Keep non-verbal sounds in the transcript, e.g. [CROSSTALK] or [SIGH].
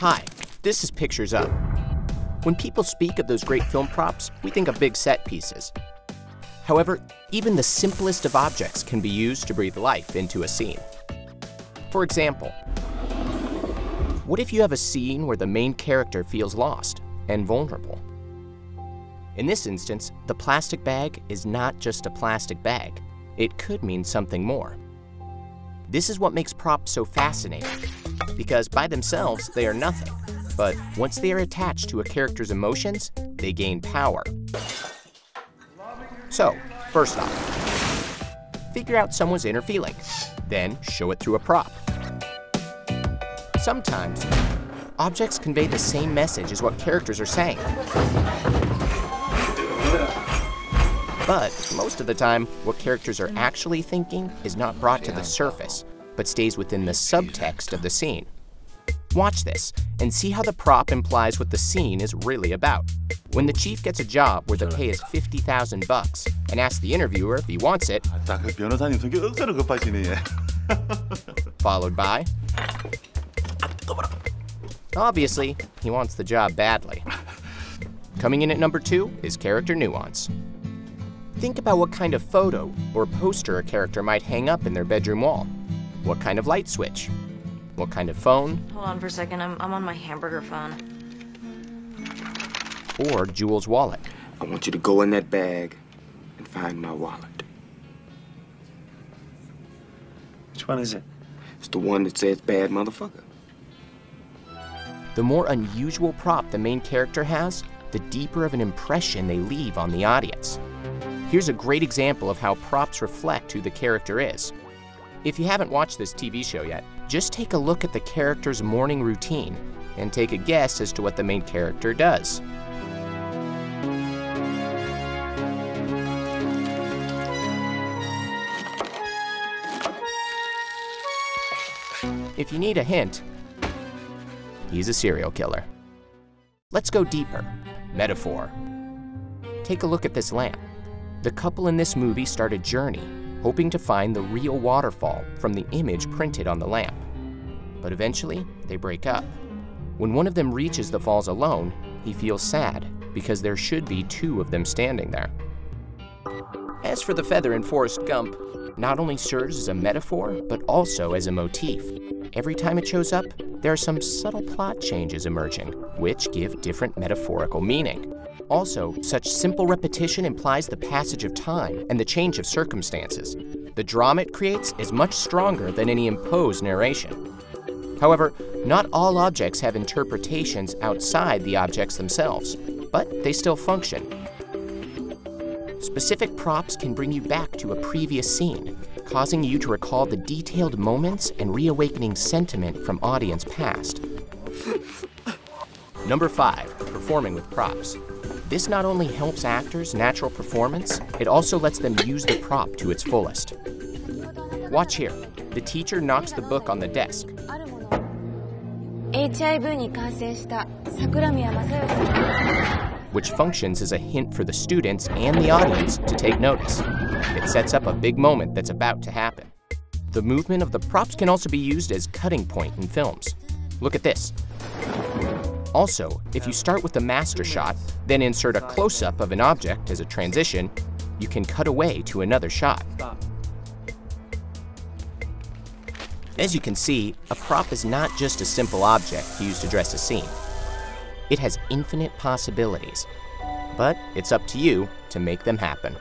Hi, this is Pictures Up. When people speak of those great film props, we think of big set pieces. However, even the simplest of objects can be used to breathe life into a scene. For example, what if you have a scene where the main character feels lost and vulnerable? In this instance, the plastic bag is not just a plastic bag. It could mean something more. This is what makes props so fascinating, because by themselves, they are nothing. But once they are attached to a character's emotions, they gain power. So, first off, figure out someone's inner feeling, then show it through a prop. Sometimes, objects convey the same message as what characters are saying. But most of the time, what characters are actually thinking is not brought to the surface, but stays within the subtext of the scene. Watch this and see how the prop implies what the scene is really about. When the chief gets a job where the pay is 50,000 bucks and asks the interviewer if he wants it, [LAUGHS] followed by, obviously, he wants the job badly. Coming in at number two is character nuance. Think about what kind of photo or poster a character might hang up in their bedroom wall. What kind of light switch? What kind of phone Hold on for a second. I'm, I'm on my hamburger phone. or Jules' wallet? I want you to go in that bag and find my wallet. Which one is it? It's the one that says bad motherfucker. The more unusual prop the main character has, the deeper of an impression they leave on the audience. Here's a great example of how props reflect who the character is. If you haven't watched this TV show yet, just take a look at the character's morning routine and take a guess as to what the main character does. If you need a hint, he's a serial killer. Let's go deeper. Metaphor. Take a look at this lamp. The couple in this movie start a journey, hoping to find the real waterfall from the image printed on the lamp. But eventually, they break up. When one of them reaches the falls alone, he feels sad because there should be two of them standing there. As for the feather in Forrest Gump, not only serves as a metaphor, but also as a motif. Every time it shows up, there are some subtle plot changes emerging, which give different metaphorical meaning. Also, such simple repetition implies the passage of time and the change of circumstances. The drama it creates is much stronger than any imposed narration. However, not all objects have interpretations outside the objects themselves, but they still function. Specific props can bring you back to a previous scene, causing you to recall the detailed moments and reawakening sentiment from audience past. Number 5. Performing with props. This not only helps actors' natural performance, it also lets them use the prop to its fullest. Watch here. The teacher knocks the book on the desk. Which functions as a hint for the students and the audience to take notice. It sets up a big moment that's about to happen. The movement of the props can also be used as cutting point in films. Look at this. Also, if you start with a master shot, then insert a close-up of an object as a transition, you can cut away to another shot. As you can see, a prop is not just a simple object used to dress a scene. It has infinite possibilities, but it's up to you to make them happen.